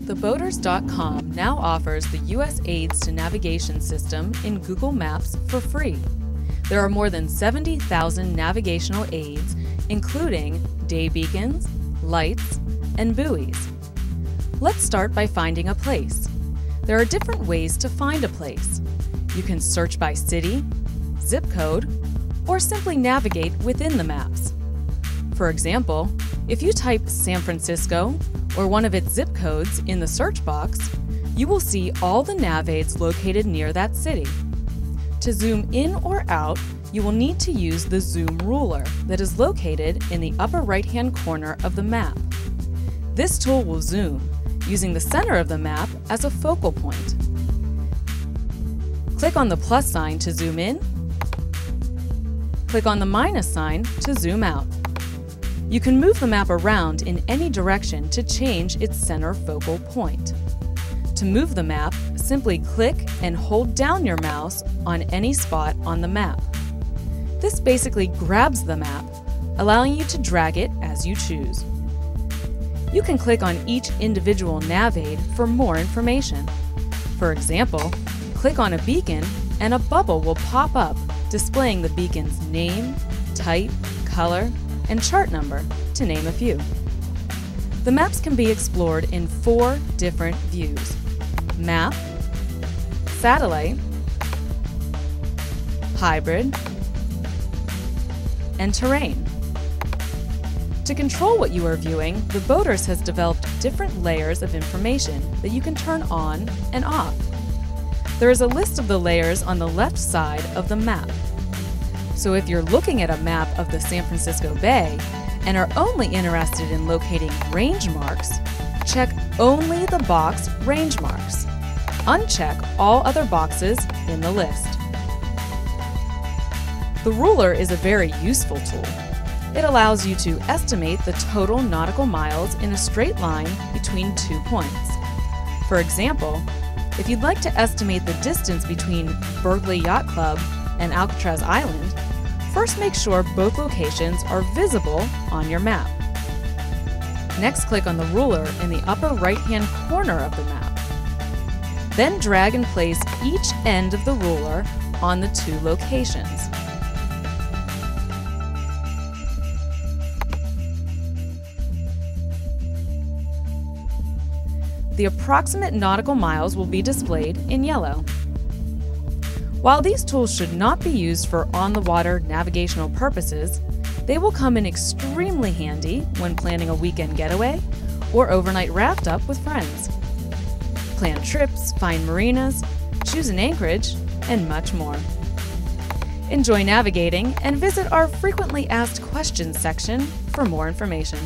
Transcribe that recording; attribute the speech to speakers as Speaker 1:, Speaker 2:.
Speaker 1: TheBoaters.com now offers the U.S. Aids to Navigation system in Google Maps for free. There are more than 70,000 navigational aids, including day beacons, lights, and buoys. Let's start by finding a place. There are different ways to find a place. You can search by city, zip code, or simply navigate within the maps. For example, if you type San Francisco or one of its zip codes in the search box, you will see all the nav aids located near that city. To zoom in or out, you will need to use the zoom ruler that is located in the upper right-hand corner of the map. This tool will zoom, using the center of the map as a focal point. Click on the plus sign to zoom in. Click on the minus sign to zoom out. You can move the map around in any direction to change its center focal point. To move the map, simply click and hold down your mouse on any spot on the map. This basically grabs the map, allowing you to drag it as you choose. You can click on each individual nav aid for more information. For example, click on a beacon and a bubble will pop up displaying the beacon's name, type, color, and chart number, to name a few. The maps can be explored in four different views Map, Satellite, Hybrid, and Terrain. To control what you are viewing, the Boaters has developed different layers of information that you can turn on and off. There is a list of the layers on the left side of the map. So if you're looking at a map of the San Francisco Bay and are only interested in locating range marks, check only the box Range Marks. Uncheck all other boxes in the list. The ruler is a very useful tool. It allows you to estimate the total nautical miles in a straight line between two points. For example, if you'd like to estimate the distance between Berkeley Yacht Club and Alcatraz Island, first make sure both locations are visible on your map. Next, click on the ruler in the upper right-hand corner of the map. Then drag and place each end of the ruler on the two locations. The approximate nautical miles will be displayed in yellow. While these tools should not be used for on-the-water navigational purposes, they will come in extremely handy when planning a weekend getaway or overnight raft up with friends. Plan trips, find marinas, choose an anchorage, and much more. Enjoy navigating and visit our frequently asked questions section for more information.